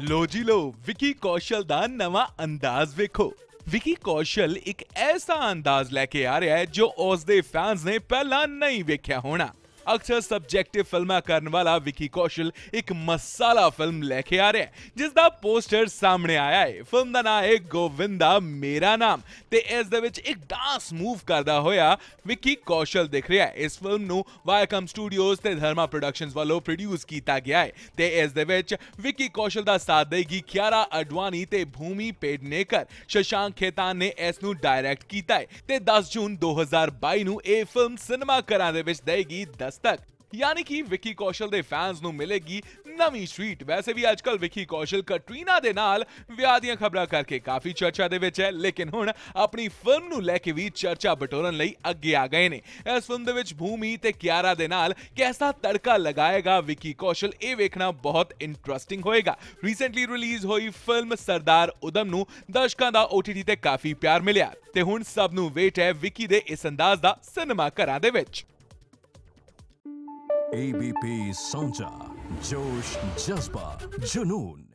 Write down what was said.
ਲੋ ਜੀ ਲੋ, ਵਿਕੀ ਕੌਸ਼ਲ ਦਾ ਨਵਾਂ ਅੰਦਾਜ਼ ਵੇਖੋ। ਵਿਕੀ ਕੌਸ਼ਲ ਇੱਕ ਐਸਾ ਅੰਦਾਜ਼ ਲੈ ਕੇ ਆ ਰਿਹਾ ਹੈ ਜੋ ਉਸ ਦੇ ਫੈਨਸ ਨੇ ਪਹਿਲਾਂ ਨਹੀਂ ਵੇਖਿਆ ਹੋਣਾ। ਅਕਸਰ ਸਬਜੈਕਟਿਵ ਫਿਲਮਾਂ ਕਰਨ ਵਾਲਾ ਵਿਕੀ ਕੌਸ਼ਲ ਇੱਕ ਮਸਾਲਾ ਫਿਲਮ ਲੈ ਕੇ ਆ ਰਿਹਾ ਹੈ ਜਿਸ ਦਾ ਪੋਸਟਰ ਸਾਹਮਣੇ ਆਇਆ ਹੈ। ਫਿਲਮ ਦਾ ਨਾਮ ਹੈ ਗੋਵਿੰਦਾ ਮੇਰਾ ਨਾਮ ਤੇ ਇਸ ਦੇ ਵਿੱਚ ਇੱਕ ਡਾਂਸ ਮੂਵ ਕਰਦਾ ਹੋਇਆ ਵਿਕੀ ਕੌਸ਼ਲ ਦਿਖ ਰਿਹਾ ਹੈ। ਇਸ ਫਿਲਮ ਨੂੰ ਵਾਇਕਮ ਸਟੂਡੀਓਜ਼ ਤੇ ਧਰਮਾ ਪ੍ਰੋਡਕਸ਼ਨਸ ਵੱਲੋਂ ਪ੍ਰੋਡਿਊਸ ਕੀਤਾ ਗਿਆ ਹੈ ਤੇ ਇਸ ਦੇ ਵਿੱਚ ਵਿਕੀ ਕੌਸ਼ਲ ਦਾ ਸਾਥ ਦੇਗੀ ਕਿਆਰਾ ਅਡਵਾਨੀ ਤੇ ਭੂਮੀ ਪੇਡਨੇਕਰ ਸ਼ਸ਼ਾਂਕ ਖੇਤਾਨ ਨੇ ਇਸ ਨੂੰ ਡਾਇਰੈਕਟ ਕੀਤਾ ਹੈ ਤੇ 10 ਜੂਨ 2022 ਨੂੰ ਇਹ ਫਿਲਮ ਸਿਨੇਮਾ ਘਰਾਂ ਦੇ ਵਿੱਚ ਦੇਗੀ ਦਸਤਕ ਯਾਨੀ ਕਿ ਵਿਕੀ ਕੌਸ਼ਲ ਦੇ ਫੈਨਸ ਨੂੰ ਮਿਲੇਗੀ ਨਵੀਂ ਸਟਰੀਟ ਵੈਸੇ ਵੀ ਅੱਜਕੱਲ ਵਿਕੀ ਕੌਸ਼ਲ ਕਟਰੀਨਾ ਦੇ ਨਾਲ ਵਿਆਹ ਦੀਆਂ ਖਬਰਾਂ ਕਰਕੇ ਕਾਫੀ ਚਰਚਾ ਦੇ ਵਿੱਚ ਹੈ, ਲੇਕਿਨ ਹੁਣ ਆਪਣੀ ਫਿਲਮ ਨੂੰ ਲੈ ਕੇ ਵੀ ਚਰਚਾ ਬਟੋਰਨ ਲਈ ਅੱਗੇ ਆ ਗਏ ਨੇ। ਇਸ ਫਿਲਮ ਦੇ ਵਿੱਚ ਭੂਮੀ ਤੇ ਕਿਆਰਾ ਦੇ ਨਾਲ ਕਿਹਦਾ ਤੜਕਾ ਲਗਾਏਗਾ ਵਿਕੀ ਕੌਸ਼ਲ, ਇਹ ਵੇਖਣਾ ਬਹੁਤ ਇੰਟਰਸਟਿੰਗ ਹੋਏਗਾ। ਰੀਸੈਂਟਲੀ ਰਿਲੀਜ਼ ਹੋਈ ਫਿਲਮ ਸਰਦਾਰ ਉਦਮ ਨੂੰ ਦਰਸ਼ਕਾਂ ਦਾ OTT ਤੇ ਕਾਫੀ ਪਿਆਰ ਮਿਲਿਆ। ਤੇ ਹੁਣ ਸਭ ਨੂੰ ਵੇਟ ਹੈ ਵਿਕੀ ਦੇ ਇਸ ਅੰਦਾਜ਼ ਦਾ ਸਿਨੇਮਾ ਘਰਾਂ ਦੇ ਵਿੱਚ। एबीपी साउंचा जोश जज्बा जुनून